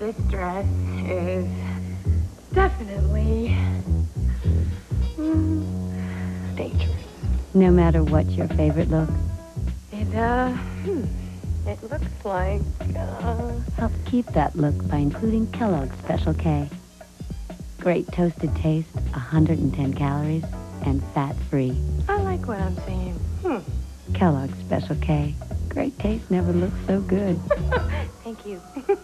This dress is definitely mm, dangerous. No matter what your favorite look, It, uh, hmm, it looks like, uh, help keep that look by including Kellogg's Special K. Great toasted taste, 110 calories, and fat-free. I like what I'm seeing. Hmm. Kellogg's Special K. Great taste never looks so good. Thank you.